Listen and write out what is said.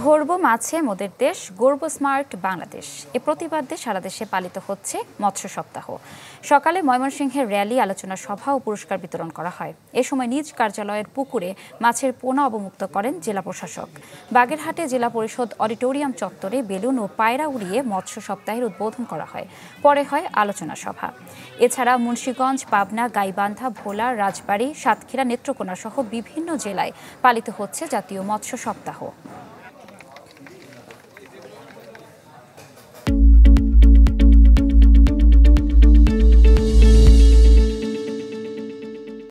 ভরব মাছে মোদের দেশ গর্ব স্মার্ট বাংলাদেশ। এ প্রতিবাদে সারা দেশে পালিত হচ্ছে মৎস্য সপ্তাহ। সকালে ময়মনসিংহের র্যালি, আলোচনা সভা ও পুরস্কার বিতরণ করা হয়। এ সময় নিজ কার্যালয়ের পুকুরে মাছের পোনা অবমুক্ত করেন জেলা প্রশাসক। বাগেরহাটে জেলা পরিষদ অডিটোরিয়াম চত্বরে বেলুন ও পায়রা উড়িয়ে মৎস্য সপ্তাহের উদ্বোধন করা হয়। পরে হয় আলোচনা সভা। এছাড়া মুন্সীগঞ্জ, পাবনা, গাইবান্ধা, ভোলা, রাজবাড়ী, সাতক্ষীরা নেত্রকোনা সহ বিভিন্ন জেলায় পালিত হচ্ছে জাতীয় মৎস্য সপ্তাহ।